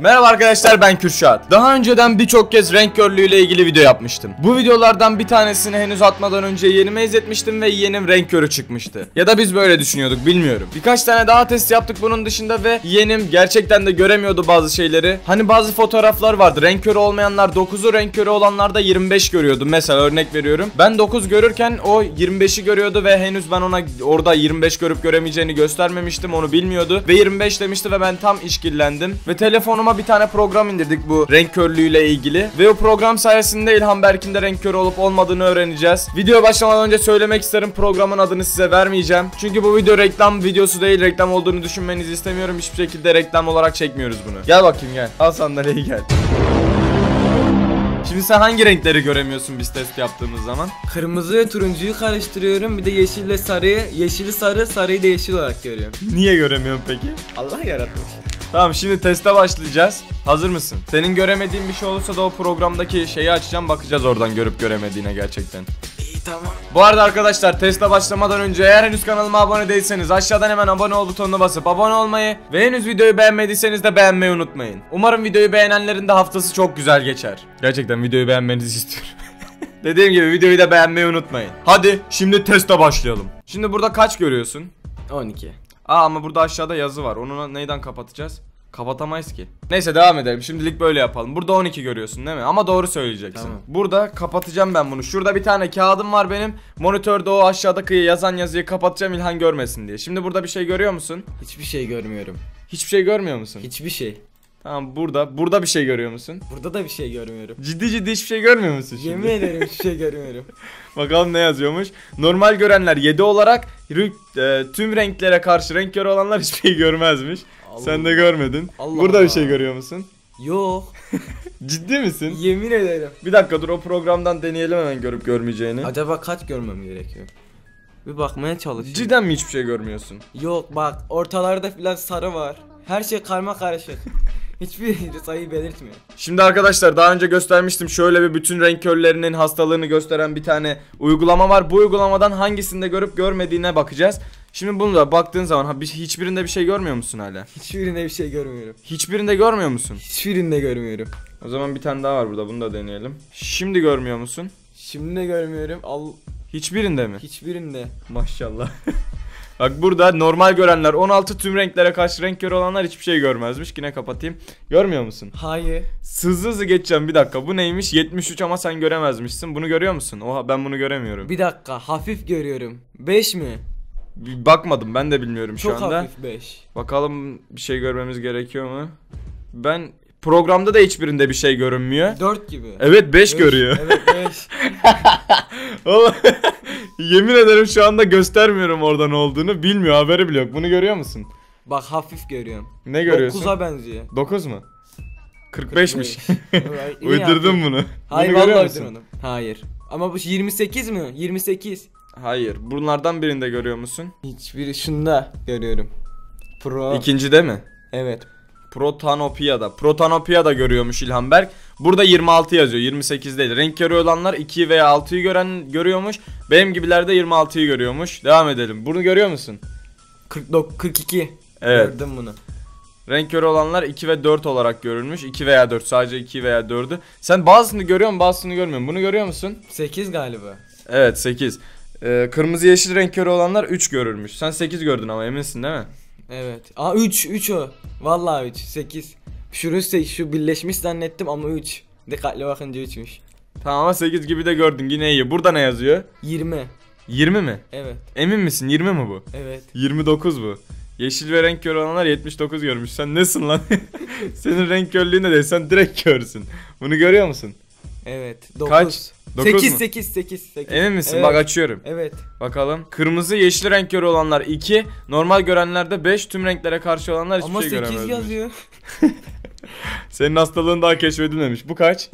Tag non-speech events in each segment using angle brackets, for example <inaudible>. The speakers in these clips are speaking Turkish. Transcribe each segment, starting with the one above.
Merhaba arkadaşlar ben Kürşat. Daha önceden birçok kez renk körlüğüyle ilgili video yapmıştım. Bu videolardan bir tanesini henüz atmadan önce yeğenime izletmiştim ve yeğenim renk körü çıkmıştı. Ya da biz böyle düşünüyorduk bilmiyorum. Birkaç tane daha test yaptık bunun dışında ve yeğenim gerçekten de göremiyordu bazı şeyleri. Hani bazı fotoğraflar vardı renk körü olmayanlar 9'u renk körü olanlar da 25 görüyordu. Mesela örnek veriyorum. Ben 9 görürken o 25'i görüyordu ve henüz ben ona orada 25 görüp göremeyeceğini göstermemiştim onu bilmiyordu. Ve 25 demişti ve ben tam işkillendim. Ve telefonuma bir tane program indirdik bu renk körlüğüyle ilgili. Ve o program sayesinde İlhan Berk'in de renk körü olup olmadığını öğreneceğiz. Video başlamadan önce söylemek isterim programın adını size vermeyeceğim. Çünkü bu video reklam videosu değil reklam olduğunu düşünmenizi istemiyorum. Hiçbir şekilde reklam olarak çekmiyoruz bunu. Gel bakayım gel. Al sandalyeyi gel. Şimdi sen hangi renkleri göremiyorsun biz test yaptığımız zaman? Kırmızı ve turuncuyu karıştırıyorum. Bir de yeşille sarıyı, yeşili sarı, sarıyı da yeşil olarak görüyorum. Niye göremiyorsun peki? Allah yaratmış. Tamam şimdi teste başlayacağız. Hazır mısın? Senin göremediğin bir şey olursa da o programdaki şeyi açacağım bakacağız oradan görüp göremediğine gerçekten. İyi tamam. Bu arada arkadaşlar teste başlamadan önce eğer henüz kanalıma abone değilseniz aşağıdan hemen abone ol butonuna basıp abone olmayı ve henüz videoyu beğenmediyseniz de beğenmeyi unutmayın. Umarım videoyu beğenenlerin de haftası çok güzel geçer. Gerçekten videoyu beğenmenizi istiyorum. <laughs> Dediğim gibi videoyu da beğenmeyi unutmayın. Hadi şimdi teste başlayalım. Şimdi burada kaç görüyorsun? 12. Aa ama burada aşağıda yazı var. Onu neyden kapatacağız? Kapatamayız ki. Neyse devam edelim. Şimdilik böyle yapalım. Burada 12 görüyorsun değil mi? Ama doğru söyleyeceksin. Tamam. Burada kapatacağım ben bunu. Şurada bir tane kağıdım var benim. Monitörde o aşağıdaki yazan yazıyı kapatacağım İlhan görmesin diye. Şimdi burada bir şey görüyor musun? Hiçbir şey görmüyorum. Hiçbir şey görmüyor musun? Hiçbir şey. Tamam burada. Burada bir şey görüyor musun? Burada da bir şey görmüyorum. Ciddi ciddi hiçbir şey görmüyor musun şimdi? Yemin ederim hiçbir şey görmüyorum. <laughs> Bakalım ne yazıyormuş. Normal görenler 7 olarak e, tüm renklere karşı renk körü olanlar hiçbir şey görmezmiş. Allah. Sen de görmedin. Allah Burada bir Allah. şey görüyor musun? Yok. <laughs> Ciddi misin? Yemin ederim. Bir dakika dur o programdan deneyelim hemen görüp görmeyeceğini. Acaba kaç görmem gerekiyor? Bir bakmaya çalışıyorum. Cidden mi hiçbir şey görmüyorsun? Yok bak ortalarda filan sarı var. Her şey karma karışık. <laughs> Hiçbir <laughs> sayı belirtmiyor. Şimdi arkadaşlar daha önce göstermiştim şöyle bir bütün renk körlerinin hastalığını gösteren bir tane uygulama var. Bu uygulamadan hangisinde görüp görmediğine bakacağız. Şimdi bunu da baktığın zaman ha, bir- hiçbirinde bir şey görmüyor musun hala? Hiçbirinde bir şey görmüyorum. Hiçbirinde görmüyor musun? Hiçbirinde görmüyorum. O zaman bir tane daha var burada bunu da deneyelim. Şimdi görmüyor musun? Şimdi de görmüyorum. Al Hiçbirinde mi? hiçbirinde. Maşallah. <laughs> Bak burada normal görenler 16 tüm renklere karşı renk körü olanlar hiçbir şey görmezmiş. Yine kapatayım. Görmüyor musun? Hayır. Hızlı hızlı geçeceğim bir dakika. Bu neymiş? 73 ama sen göremezmişsin. Bunu görüyor musun? Oha ben bunu göremiyorum. Bir dakika hafif görüyorum. 5 mi? Bakmadım ben de bilmiyorum şu Çok anda. hafif 5. Bakalım bir şey görmemiz gerekiyor mu? Ben programda da hiçbirinde bir şey görünmüyor. 4 gibi. Evet 5 Beş, görüyor. Evet 5. Oğlum, <laughs> <laughs> Yemin ederim şu anda göstermiyorum oradan olduğunu. Bilmiyor haberi bile yok. Bunu görüyor musun? Bak hafif görüyorum. Ne görüyorsun? 9'a benziyor. 9 mu? 45'miş. Evet, yine <laughs> Uydurdun bunu. Hayır bunu vallahi uydurmadım. Hayır. Ama bu 28 mi? 28. Hayır. Bunlardan birinde görüyor musun? Hiçbiri şunda görüyorum. Pro. İkincide mi? Evet. Protanopia'da. Protanopia'da görüyormuş İlhan Berk. Burada 26 yazıyor. 28 değil. Renk körü olanlar 2 veya 6'yı gören görüyormuş. Benim gibiler de 26'yı görüyormuş. Devam edelim. Bunu görüyor musun? 49 42. Evet. Gördüm bunu. Renk körü olanlar 2 ve 4 olarak görülmüş. 2 veya 4. Sadece 2 veya 4'ü. Sen bazısını görüyor musun bazısını görmüyor musun? Bunu görüyor musun? 8 galiba. Evet 8. Ee, kırmızı yeşil renk körü olanlar 3 görülmüş. Sen 8 gördün ama eminsin değil mi? Evet. Aa 3 3 o. Vallahi 3 8. Şurası şu birleşmiş zannettim ama 3. Dikkatli bakınca 3'müş. Tamam ama 8 gibi de gördün yine iyi. Burada ne yazıyor? 20. 20 mi? Evet. Emin misin 20 mi bu? Evet. 29 bu. Yeşil ve renk körü olanlar 79 görmüş. Sen nesin lan? <laughs> Senin renk körlüğün ne değil sen direkt körsün. Bunu görüyor musun? Evet. 9. Kaç? 9 8 mu? 8 8 8. Emin misin? Evet. Bak açıyorum. Evet. Bakalım. Kırmızı yeşil renk körü olanlar 2. Normal görenlerde 5. Tüm renklere karşı olanlar hiçbir Ama şey 8 göremezmiş. yazıyor. <laughs> <laughs> Senin hastalığın daha keşfedilmemiş. Bu kaç?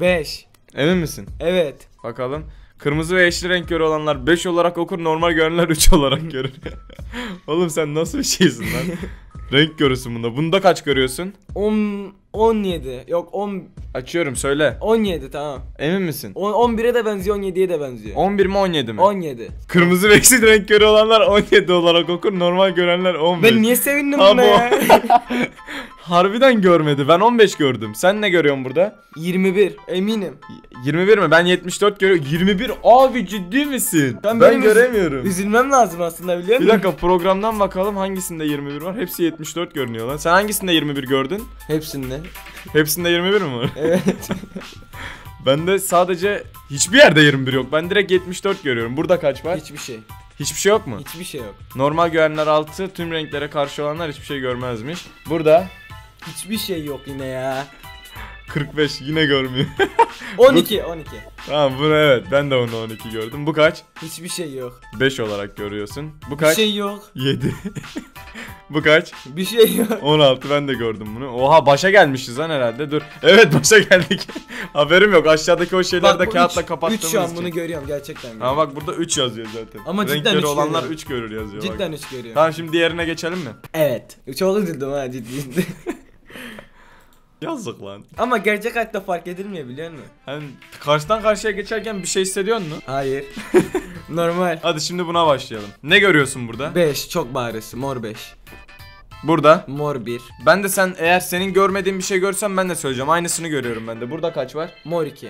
5. Emin misin? Evet. Bakalım. Kırmızı ve yeşil renk körü olanlar 5 olarak okur, normal görenler 3 olarak görür. <laughs> Oğlum sen nasıl bir şeysin lan? <laughs> renk körüsün bunda. Bunda kaç görüyorsun? 10 17. Yok 10 Açıyorum söyle. 17 tamam. Emin misin? 10 11'e de benziyor 17'ye de benziyor. 11 mi 17 mi? 17. Kırmızı ve ekşi renk körü olanlar 17 olarak okur. Normal görenler 15. Ben niye sevindim Ha, buna ya? <laughs> Harbiden görmedi. Ben 15 gördüm. Sen ne görüyorsun burada? 21 eminim. Y- 21 mi? Ben 74 görüyorum. 21 abi ciddi misin? Ben Ben, benim üz- göremiyorum. Üzülmem lazım aslında biliyor Bir musun? dakika programdan bakalım hangisinde 21 var? Hepsi 74 görünüyor lan. Sen hangisinde 21 gördün? Hepsinde. Hepsinde 21 mi var? Evet. <laughs> Bende sadece hiçbir yerde 21 yok. Ben direkt 74 görüyorum. Burada kaç var? Hiçbir şey. Hiçbir şey yok mu? Hiçbir şey yok. Normal görenler 6, tüm renklere karşı olanlar hiçbir şey görmezmiş. Burada Hiçbir şey yok yine ya. 45 yine görmüyor. <laughs> 12 12. tamam bunu evet ben de onu 12 gördüm. Bu kaç? Hiçbir şey yok. 5 olarak görüyorsun. Bu Bir kaç? şey yok. 7. <laughs> Bu kaç? Bir şey yok. <laughs> 16 ben de gördüm bunu. Oha başa gelmişiz lan herhalde. Dur. Evet başa geldik. Haberim yok. Aşağıdaki o şeyleri de bu kağıtla üç- kapattığımız üç şu an için. bunu görüyorum gerçekten. Ama bak burada 3 yazıyor zaten. Ama cidden Renkleri üç olanlar görüyorum. 3 görür yazıyor. Cidden 3 görüyorum. Tamam şimdi diğerine geçelim mi? Evet. Çok üzüldüm ha ciddi. Yazık lan. Ama gerçek hayatta fark edilmiyor biliyor musun? Hani karşıdan karşıya geçerken bir şey hissediyor musun? Hayır. <laughs> Normal. Hadi şimdi buna başlayalım. Ne görüyorsun burada? 5 çok bariz. Mor 5. Burada. Mor 1. Ben de sen eğer senin görmediğin bir şey görsem ben de söyleyeceğim. Aynısını görüyorum ben de. Burada kaç var? Mor 2.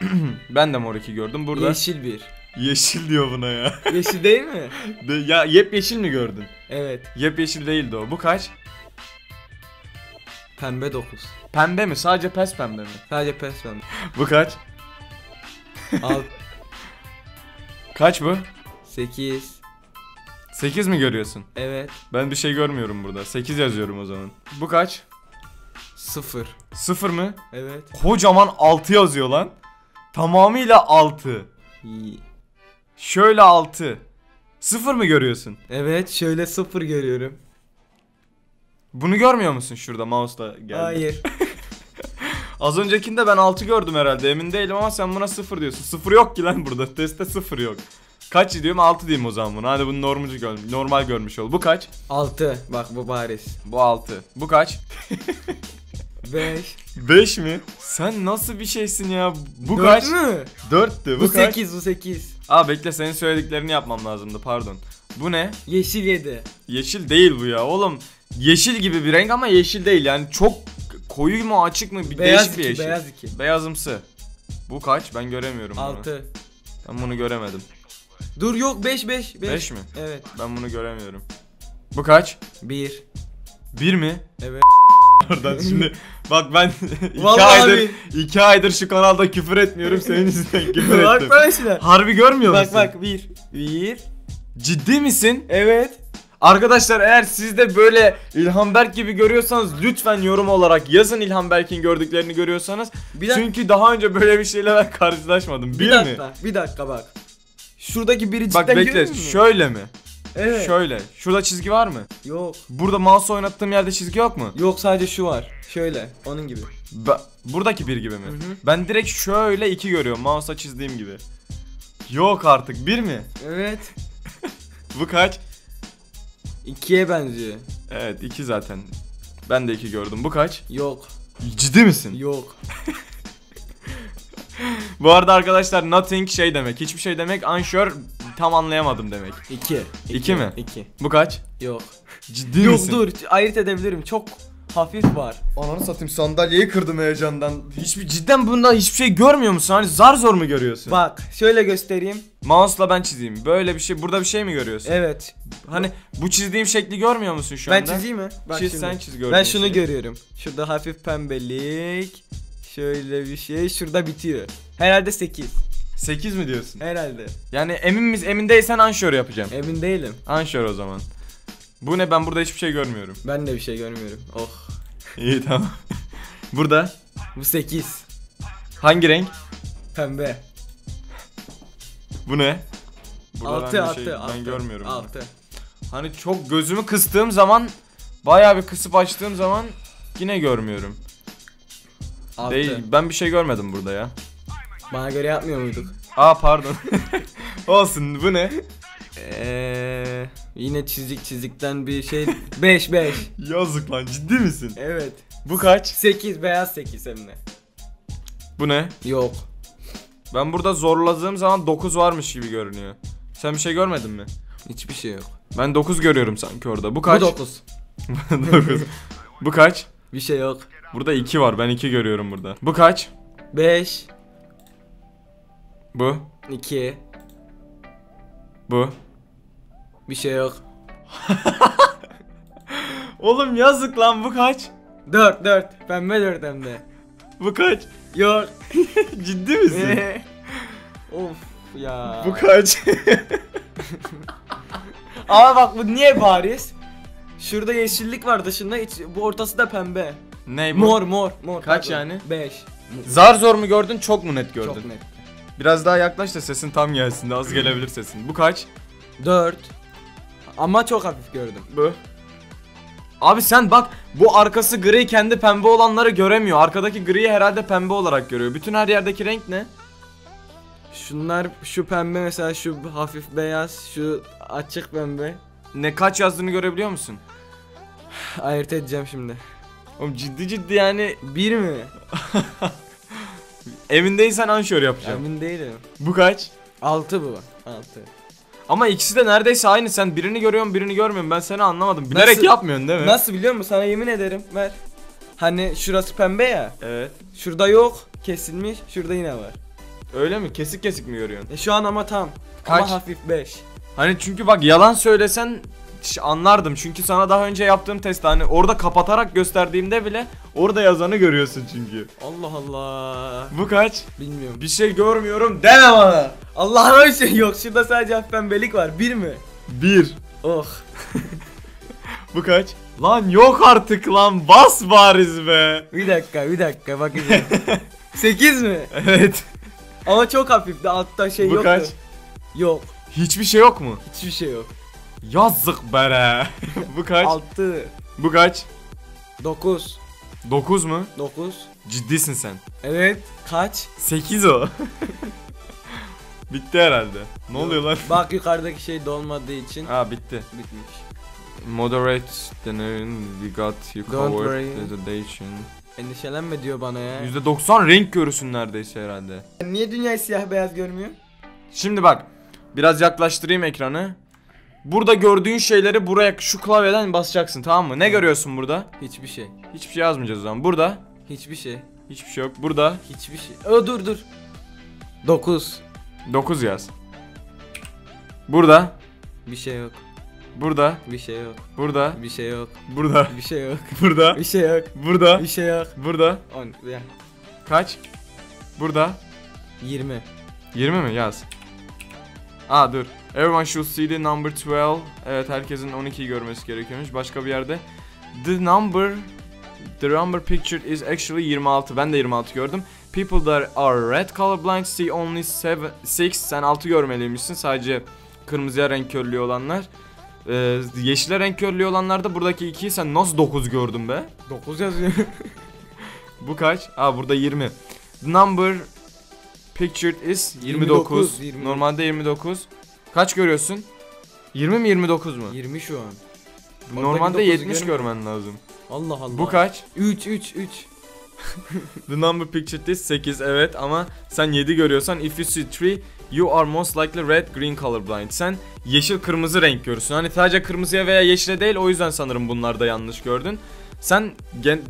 <clears throat> Ben de mor 2 gördüm. Burada Yeşil 1. yeşil diyor buna ya. Yeşil değil mi? <laughs> De, ya yepyeşil mi gördün? Evet. Yepyeşil değildi o. Bu kaç? Pembe 9. Pembe mi? Sadece pes pembe mi? Sadece pes pembe. <laughs> Bu kaç? Alt <laughs> Kaç bu? 8. 8 mi görüyorsun? Evet. Ben bir şey görmüyorum burada. 8 yazıyorum o zaman. Bu kaç? 0. 0 mı? Evet. Kocaman 6 yazıyor lan. Tamamıyla 6. İyi. Şöyle 6. 0 mı görüyorsun? Evet şöyle 0 görüyorum. Bunu görmüyor musun şurada mouse'la geldi? Hayır. <laughs> Az öncekinde ben 6 gördüm herhalde emin değilim ama sen buna 0 diyorsun. 0 yok ki lan burada. Testte 0 yok. Kaç diyorum 6 diyeyim o zaman buna. Hadi bunu normal, gör normal görmüş ol. Bu kaç? 6. Bak bu bariz. Bu 6. Bu kaç? <laughs> 5. 5 mi? Sen nasıl bir şeysin ya? Bu Dört kaç? mü? 4'tü. Bu, Bu kaç? 8 bu 8. Aa bekle senin söylediklerini yapmam lazımdı pardon. Bu ne? Yeşil 7. Yeşil değil bu ya oğlum. Yeşil gibi bir renk ama yeşil değil yani çok koyu mu açık mı bir Beyaz değişik bir 2 yeşil. beyaz 2. Beyazımsı. Bu kaç? Ben göremiyorum bunu. 6. Ben bunu göremedim. Dur yok 5 5 5. Beş mi? Evet. Ben bunu göremiyorum. Bu kaç? 1. Bir mi? Evet. <laughs> Oradan şimdi bak ben <laughs> iki Vallahi aydır abi. iki aydır şu kanalda küfür etmiyorum senin yüzünden <laughs> küfür bak ettim. bana şuna. Harbi görmüyor Bak musun? bak 1. 1. Ciddi misin? Evet. Arkadaşlar eğer siz de böyle İlhan Berk gibi görüyorsanız lütfen yorum olarak yazın İlhan Berk'in gördüklerini görüyorsanız. Bir dakika. Çünkü daha önce böyle bir şeyle ben <laughs> karşılaşmadım. Bir, Bir, mi? dakika. Bir dakika bak. Şuradaki biri Bak cidden bekle musun? şöyle mi? Evet. Şöyle. Şurada çizgi var mı? Yok. Burada mouse oynattığım yerde çizgi yok mu? Yok sadece şu var. Şöyle. Onun gibi. Ba- buradaki bir gibi mi? Hı hı. Ben direkt şöyle iki görüyorum mouse'a çizdiğim gibi. Yok artık bir mi? Evet. <laughs> Bu kaç? İkiye benziyor. Evet iki zaten. Ben de iki gördüm. Bu kaç? Yok. Ciddi misin? Yok. Bu arada arkadaşlar nothing şey demek. Hiçbir şey demek. Unsure tam anlayamadım demek. İki. İki mi? İki. Bu kaç? Yok. Ciddi Yok misin? dur. Ayırt edebilirim. Çok hafif var. Ananı satayım sandalyeyi kırdım heyecandan. Hiçbir cidden bunda hiçbir şey görmüyor musun? Hani zar zor mu görüyorsun? Bak şöyle göstereyim. Mouse'la ben çizeyim. Böyle bir şey burada bir şey mi görüyorsun? Evet. Hani bu çizdiğim şekli görmüyor musun şu ben anda? çizeyim mi? Bak Çiz şimdi. sen çiz gördüğün Ben şunu şeyi. görüyorum. Şurada hafif pembelik. Şöyle bir şey. Şurada bitiyor. Herhalde 8. 8 mi diyorsun? Herhalde. Yani emin miyiz? Emin değilsen unsure yapacağım. Emin değilim. Unsure o zaman. Bu ne? Ben burada hiçbir şey görmüyorum. Ben de bir şey görmüyorum. Oh. <laughs> İyi tamam. burada Bu 8. hangi renk? Pembe. Bu ne? Burada 6 ben 6 şey- 6. Ben görmüyorum. bunu. 6. Hani çok gözümü kıstığım zaman bayağı bir kısıp açtığım zaman yine görmüyorum. 6. Değil. Ben bir şey görmedim burada ya. Bana göre yapmıyor muyduk? Aa pardon. <laughs> Olsun bu ne? Eee yine çizik çizikten bir şey <laughs> 5 5. Yazık lan ciddi misin? Evet. Bu kaç? 8 beyaz 8 hem de. Bu ne? Yok. Ben burada zorladığım zaman 9 varmış gibi görünüyor. Sen bir şey görmedin mi? Hiçbir şey yok. Ben 9 görüyorum sanki orada. Bu kaç? <laughs> Bu 9. 9. Bu kaç? Bir şey yok. Burada 2 var. Ben 2 görüyorum burada. Bu kaç? 5 Bu. 2 Bu. Bir şey yok. <laughs> Oğlum yazık lan bu kaç? 4 4 pembe 4 hem de. Bu kaç? Yok. <laughs> Ciddi misin? of ya. bu kaç? <laughs> Ama bak bu niye bariz? Şurada yeşillik var dışında hiç, bu ortası da pembe. ne bu? Mor mor mor. Kaç yani? 5. Zar zor mu gördün çok mu net gördün? Çok net. Biraz daha yaklaş da sesin tam gelsin de az gelebilir sesin. Bu kaç? 4. Ama çok hafif gördüm. Bu. Abi sen bak bu arkası gri kendi pembe olanları göremiyor. Arkadaki griyi herhalde pembe olarak görüyor. Bütün her yerdeki renk ne? Şunlar şu pembe mesela şu hafif beyaz, şu açık pembe. Ne kaç yazdığını görebiliyor musun? <sighs> Ayırt edeceğim şimdi. Oğlum ciddi ciddi yani 1 mi? <laughs> emin değilsen anşör yapacağım. Emin değilim. Bu kaç? 6 bu. 6. Ama ikisi de neredeyse aynı. Sen birini görüyorsun birini görmüyorsun. Ben seni anlamadım. Bilerek Nasıl- yapmıyorsun değil mi? Nasıl biliyor musun? Sana yemin ederim. Ver. Hani şurası pembe ya. Evet. Şurada yok. Kesilmiş. Şurada yine var. Öyle mi? Kesik kesik mi görüyorsun? E şu an ama tam. Kaç? Ama hafif 5. Hani çünkü bak yalan söylesen anlardım. Çünkü sana daha önce yaptığım test hani orada kapatarak gösterdiğimde bile orada yazanı görüyorsun çünkü. Allah Allah. Bu kaç? Bilmiyorum. Bir şey görmüyorum deme bana. Allah'ıma bir şey yok. Şurada sadece hafif pembelik var. 1 mi? Bir. Oh. <laughs> Bu kaç? Lan yok artık lan bas bariz be. Bir dakika bir dakika bakacağım. 8 <laughs> mi? Evet. Ama çok hafifti. Altta şey Bu yoktu. kaç? Yok. Hiçbir şey yok mu? Hiçbir şey yok. Yazık bere. <laughs> Bu kaç? 6 Bu kaç? 9 9 mu? 9 Ciddisin sen. Evet. Kaç? 8 o. <laughs> Bitti herhalde. Ne oluyor lan? Bak yukarıdaki şey dolmadığı için Ha bitti. bitmiş. Moderate the we got you Don't covered worry. degradation. Endişelenme diyor bana ya. %90 renk görürsün neredeyse herhalde. Niye dünyayı siyah beyaz görmüyor? Şimdi bak. Biraz yaklaştırayım ekranı. Burada gördüğün şeyleri buraya şu klavyeden basacaksın tamam mı? Ne görüyorsun burada? Hiçbir şey. Hiçbir şey yazmayacağız o zaman. Burada Hiçbir şey. hiçbir şey yok. Burada Hiçbir şey. Ö dur dur. 9. 9 yaz. Burada Bir şey yok. burada Bir şey yok. burada Bir şey yok. burada Bir şey yok. burada Bir şey yok. burada Bir şey yok. burada 10 ya. kaç? Burada 20. 20 mi yaz? Aa dur. Everyone should see the number 12. Evet herkesin 12'yi görmesi gerekiyormuş. Başka bir yerde. The number The number pictured is actually 26. Ben de 26 gördüm. People that are red colorblind see only 6. Sen 6 görmeliymişsin. Sadece kırmızıya renk körlüğü olanlar. Ee, yeşile renk körlüğü olanlar da buradaki 2'yi sen nasıl 9 gördün be? 9 yazıyor. <laughs> Bu kaç? Aa burada 20. The number pictured is 29. 29, 29. Normalde 29. Kaç görüyorsun? 20 mi 29 mu? 20 şu an. Normalde Oradaki 70 dokuzu görmen lazım. Allah Allah. Bu kaç? 3 3 3. The number pictured is 8 evet ama sen 7 görüyorsan if you see 3 you are most likely red green colorblind. Sen yeşil kırmızı renk görürsün. Hani sadece kırmızıya veya yeşile değil o yüzden sanırım bunlarda yanlış gördün. Sen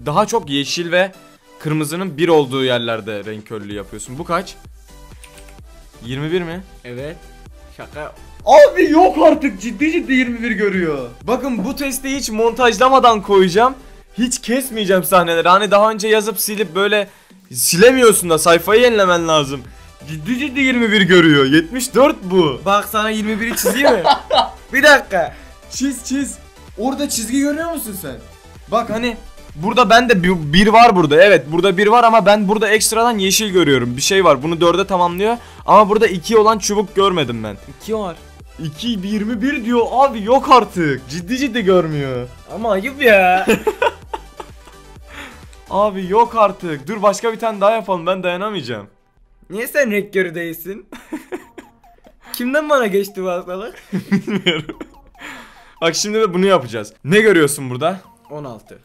daha çok yeşil ve kırmızının bir olduğu yerlerde renk körlüğü yapıyorsun. Bu kaç? 21 mi? Evet. Şaka. Abi yok artık ciddi ciddi 21 görüyor. Bakın bu testi hiç montajlamadan koyacağım. Hiç kesmeyeceğim sahneleri. Hani daha önce yazıp silip böyle silemiyorsun da sayfayı yenilemen lazım. Ciddi ciddi 21 görüyor. 74 bu. Bak sana 21'i çizeyim mi? <laughs> bir dakika. Çiz çiz. Orada çizgi görüyor musun sen? Bak hani burada ben de bir, bir var burada. Evet burada bir var ama ben burada ekstradan yeşil görüyorum. Bir şey var. Bunu dörde tamamlıyor. Ama burada 2 olan çubuk görmedim ben. 2 var. 2 21 diyor abi yok artık. Ciddi ciddi görmüyor. Ama ayıp ya. <laughs> Abi yok artık. Dur başka bir tane daha yapalım. Ben dayanamayacağım. Niye sen renk körü değilsin? <laughs> Kimden bana geçti bu hastalık? Bilmiyorum. Bak şimdi de bunu yapacağız. Ne görüyorsun burada? 16.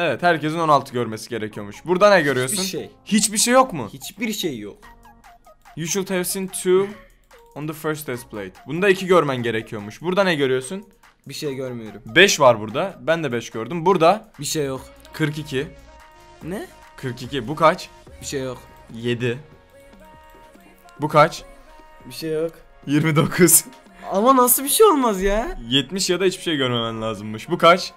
Evet herkesin 16 görmesi gerekiyormuş. Burada ne görüyorsun? Hiçbir şey. Hiçbir şey yok mu? Hiçbir şey yok. You should have seen two on the first display. Bunda 2 görmen gerekiyormuş. Burada ne görüyorsun? Bir şey görmüyorum. 5 var burada. Ben de 5 gördüm. Burada Bir şey yok. 42. Ne? 42. Bu kaç? Bir şey yok. 7. Bu kaç? Bir şey yok. 29. Ama nasıl bir şey olmaz ya? 70 ya da hiçbir şey görmemen lazımmış. Bu kaç?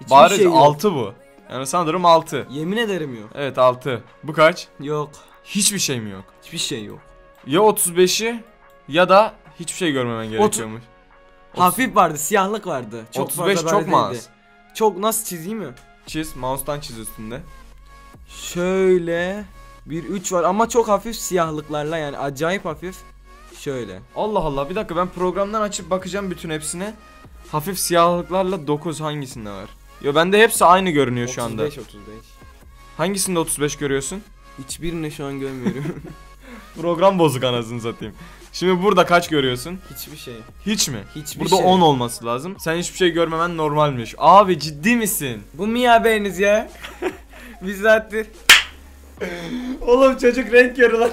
Hiçbir Bariz şey yok. 6 bu. Yani sanırım 6. Yemin ederim yok. Evet 6. Bu kaç? Yok. Hiçbir şey mi yok? Hiçbir şey yok. Ya 35'i ya da hiçbir şey görmemen gerekiyormuş. Otuz- Hafif vardı, siyahlık vardı. Çok 35 fazla çok mu az? Çok nasıl çizeyim mi? Çiz, mouse'dan çiz üstünde. Şöyle bir 3 var ama çok hafif siyahlıklarla yani acayip hafif. Şöyle. Allah Allah bir dakika ben programdan açıp bakacağım bütün hepsine. Hafif siyahlıklarla 9 hangisinde var? Yo bende hepsi aynı görünüyor şu anda. 35 35. Hangisinde 35 görüyorsun? Hiçbirini şu an görmüyorum. <laughs> Program bozuk anasını satayım. Şimdi burada kaç görüyorsun? Hiçbir şey. Hiç mi? Hiçbir Burada şey. 10 olması lazım. Sen hiçbir şey görmemen normalmiş. Abi ciddi misin? Bu ya haberiniz ya? <laughs> Biz zaten Oğlum çocuk renk körü lan.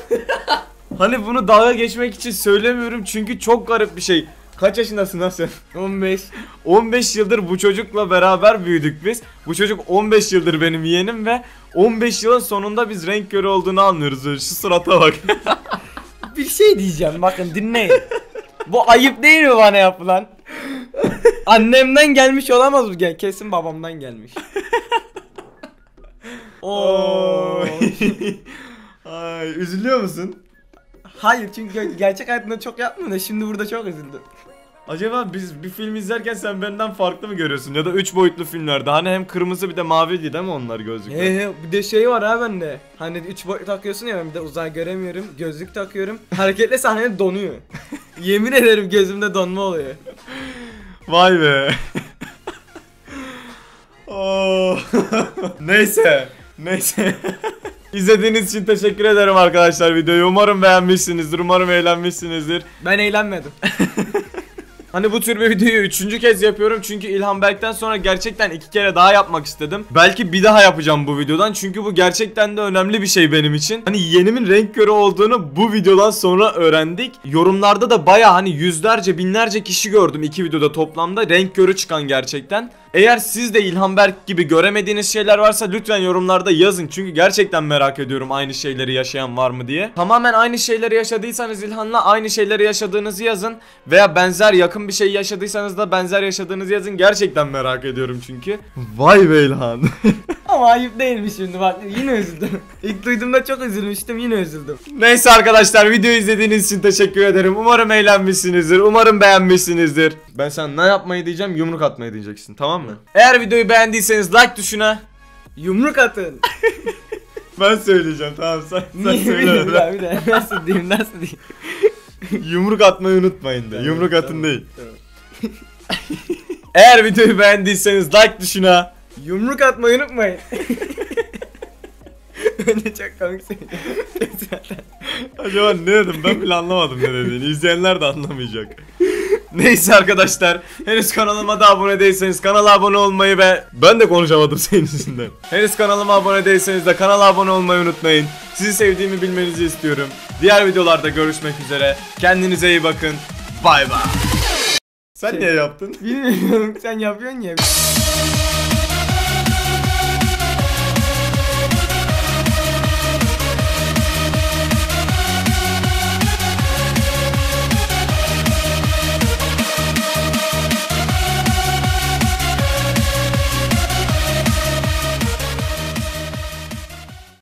<laughs> hani bunu dalga geçmek için söylemiyorum çünkü çok garip bir şey. Kaç yaşındasın lan sen? <laughs> 15. 15 yıldır bu çocukla beraber büyüdük biz. Bu çocuk 15 yıldır benim yeğenim ve 15 yılın sonunda biz renk körü olduğunu anlıyoruz. Şu surata bak. <laughs> Bir şey diyeceğim bakın dinleyin. Bu ayıp değil mi bana yapılan? Annemden gelmiş olamaz bu gel kesin babamdan gelmiş. Oo. <laughs> Ay üzülüyor musun? Hayır çünkü ger- gerçek hayatımda çok yapmıyorum da şimdi burada çok üzüldüm. Acaba biz bir film izlerken sen benden farklı mı görüyorsun? Ya da 3 boyutlu filmlerde hani hem kırmızı bir de maviydi değil mi onlar gözlükler? He he bir de şey var ha bende. Hani 3 boyut takıyorsun ya ben bir de uzay göremiyorum. Gözlük takıyorum. <laughs> Hareketli sahnede donuyor. Yemin ederim gözümde donma oluyor. Vay be. <laughs> Oo. <laughs> Neyse. Neyse. İzlediğiniz için teşekkür ederim arkadaşlar videoyu. Umarım beğenmişsinizdir. Umarım eğlenmişsinizdir. Ben eğlenmedim. Hani bu tür bir videoyu üçüncü kez yapıyorum çünkü İlhan Berk'ten sonra gerçekten iki kere daha yapmak istedim. Belki bir daha yapacağım bu videodan çünkü bu gerçekten de önemli bir şey benim için. Hani yeğenimin renk körü olduğunu bu videodan sonra öğrendik. Yorumlarda da baya hani yüzlerce binlerce kişi gördüm iki videoda toplamda renk körü çıkan gerçekten. Eğer siz de İlhan Berk gibi göremediğiniz şeyler varsa lütfen yorumlarda yazın. Çünkü gerçekten merak ediyorum aynı şeyleri yaşayan var mı diye. Tamamen aynı şeyleri yaşadıysanız İlhan'la aynı şeyleri yaşadığınızı yazın. Veya benzer yakın bir şey yaşadıysanız da benzer yaşadığınızı yazın. Gerçekten merak ediyorum çünkü. Vay be İlhan. <laughs> Ama ayıp değilmiş şimdi bak yine üzüldüm. İlk duyduğumda çok üzülmüştüm yine üzüldüm. Neyse arkadaşlar videoyu izlediğiniz için teşekkür ederim. Umarım eğlenmişsinizdir. Umarım beğenmişsinizdir. Ben sana ne yapmayı diyeceğim yumruk atmayı diyeceksin tamam mı? Eğer videoyu beğendiyseniz like tuşuna Yumruk atın. <laughs> ben söyleyeceğim tamam sen, sen söyle. bilmiyorum ya, bir de nasıl diyeyim nasıl diyeyim. <laughs> Yumruk atmayı unutmayın de. Tamam, Yumruk atın tamam, değil. tamam. Eğer videoyu beğendiyseniz like tuşuna Yumruk atmayı unutmayın. <laughs> Önce çok komik. Acaba ne dedim ben bile anlamadım ne dediğini. İzleyenler de anlamayacak. Neyse arkadaşlar henüz kanalıma da abone değilseniz kanala abone olmayı ve ben de konuşamadım <laughs> senin yüzünden. Henüz kanalıma abone değilseniz de kanala abone olmayı unutmayın. Sizi sevdiğimi bilmenizi istiyorum. Diğer videolarda görüşmek üzere. Kendinize iyi bakın. Bay bay. Sen Şey- niye yaptın? Bilmiyorum sen yapıyorsun ya.